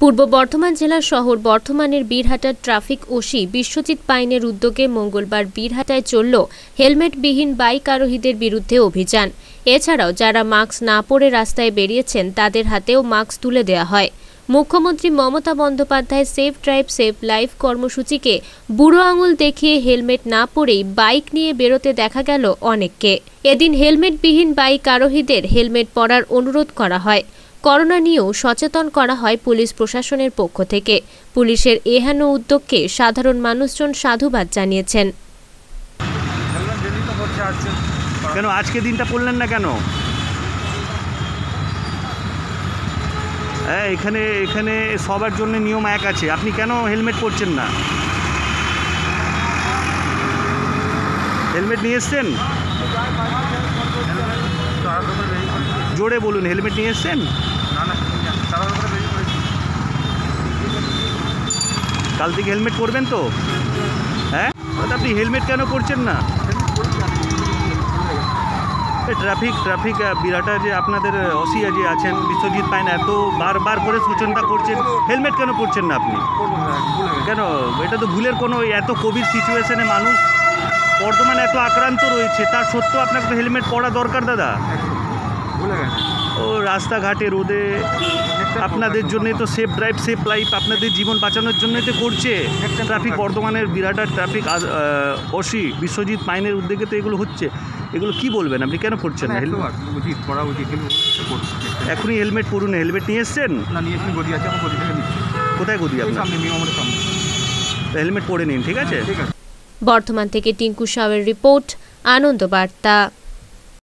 পূর্ব বর্ধমান জেলার শহর বর্ধমানের বীরহাটার ট্রাফিক ওসি বিশ্বজিৎ পাইনের উদ্যোগে মঙ্গলবার বীরহাটায় চলল হেলমেটবিহীন বাইক আরোহীদের বিরুদ্ধে অভিযান। এছাড়াও যারা মাস্ক না পরে রাস্তায় বেরিয়েছেন, তাদের হাতেও মাস্ক তুলে দেওয়া হয়। মুখ্যমন্ত্রী Mamata Bandyopadhyay safe drive, safe life কর্মসূচিকে বুড়ো আঙুল দেখিয়ে হেলমেট না পরেই বাইক নিয়ে বেরোতে দেখা গেল অনেককে। এদিন হেলমেটবিহীন বাইক আরোহীদের হেলমেট পরার অনুরোধ করা হয়। করোনা নিয়েও সচেতন করা হয় পুলিশ প্রশাসনের পক্ষ থেকে। পুলিশের এহেন উদ্যোগকে সাধারণ মানুষজন সাধুবাদ জানিয়েছেন। কেন? আজকে দিনটা পড়লেন না কেন? হ্যাঁ এখানে এখানে সবার জন্য নিয়ম এক আছে। আপনি কেন হেলমেট পরছেন না? হেলমেট নিয়ে এসছেন? জোরে বলুন, হেলমেট নিয়ে এসছেন না না তাড়াতাড়ি করে বেরিয়ে পড়েছি কাল থেকে হেলমেট পরবেন তো? হ্যাঁ? আপনি হেলমেট কেন পরছেন না? ট্রাফিক ট্রাফিক বিরাটা যে আপনাদের অসিয়া যে আছেন, বিশ্বজিৎ পাইন এত বারবার করে সূচনটা করছেন, হেলমেট কেন পরছেন না আপনি? না কেন? এটা তো ভুলের কোনো এত কোভিড সিচুয়েশনে মানুষ বর্তমানে এত আক্রান্ত রয়েছে, তার সত্ত্বেও আপনাকে তো হেলমেট পরা দরকার, দাদা। ও রাস্তাঘাটে রোদে। আপনাদের জন্য তো সেফ ড্রাইভ সেফ লাইফ আপনাদের জীবন বাঁচানোর জন্যই তো করছে। ট্রাফিক বর্ধমানের বিরাটার ট্রাফিক ওসি বিশ্বজিৎ মাইনের উদ্যোগে তো এগুলো হচ্ছে। এগুলো কি বলবেন? আপনি কেন করছেন না উচিত করা উচিত এখনই হেলমেট পরুন হেলমেট নিয়ে এসছেন? না নিয়ে এসে গদি আছে আমার গদি থেকে নিচ্ছি। কোথায় গদি আপনার? সামনে হেলমেট পরে নিন ঠিক আছে? বর্ধমান থেকে টিঙ্কু সাওয়ের রিপোর্ট আনন্দ বার্তা।